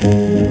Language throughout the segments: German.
here.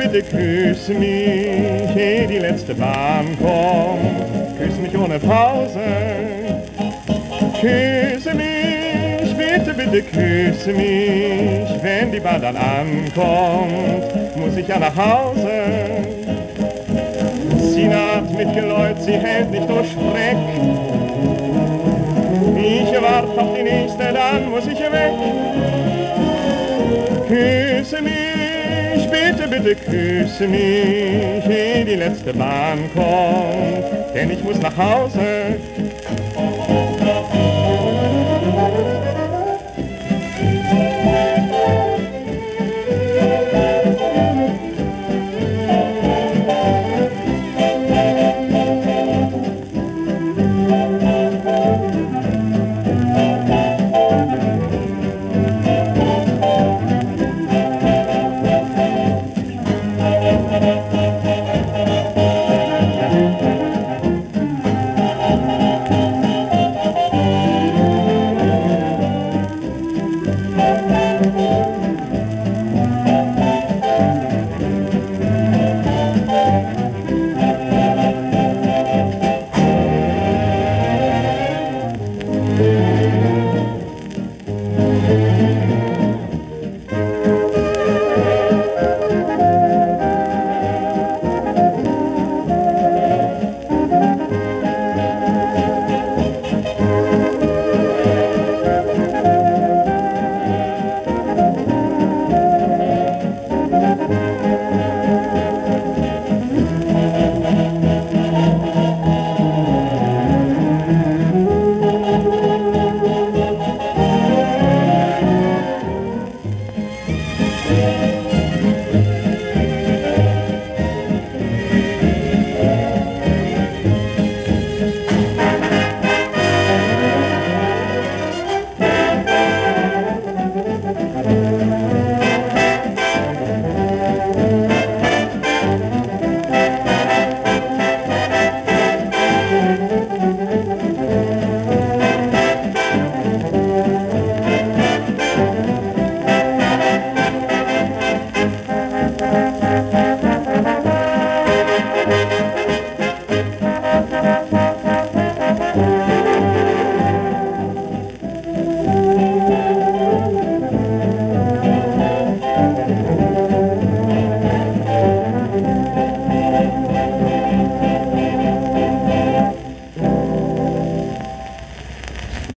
Bitte, küsse mich, ehe die letzte Bahn kommt. Küss mich ohne Pause. Küsse mich, bitte, bitte küsse mich, wenn die Bahn dann ankommt, muss ich ja nach Hause. Sie naht mit Geläut, sie hält nicht durch Schreck. Ich warte auf die nächste, dann muss ich weg. Bitte küsse mich, ehe die letzte Bahn kommt, denn ich muss nach Hause.